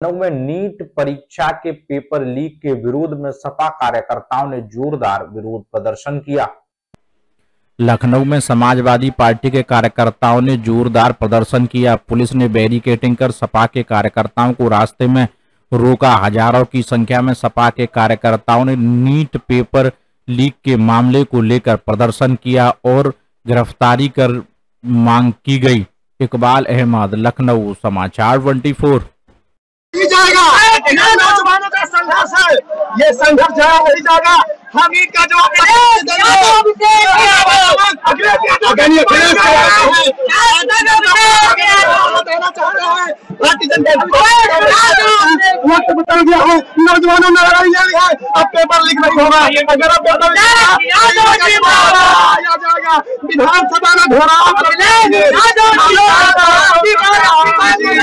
लखनऊ में नीट परीक्षा के पेपर लीक के विरोध में सपा कार्यकर्ताओं ने जोरदार विरोध प्रदर्शन किया। लखनऊ में समाजवादी पार्टी के कार्यकर्ताओं ने जोरदार प्रदर्शन किया। पुलिस ने बैरिकेटिंग कर सपा के कार्यकर्ताओं को रास्ते में रोका। हज़ारों की संख्या में सपा के कार्यकर्ताओं ने नीट पेपर लीक के मामले को लेकर प्रदर्शन किया और गिरफ्तारी कर मांग की गई। इकबाल अहमद, लखनऊ समाचार 24 जाएगा नौजवानों का संघर्ष है ये संघर्ष है वही जाएगा हम इनका जवाब देना चाह रहे हैं भारतीय जनता बता दिया है नौजवानों ने लड़ाई जारी है अब पेपर लीक नहीं होगा अगर अब पेपर जाएगा विधानसभा में घोड़ा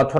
মথুরা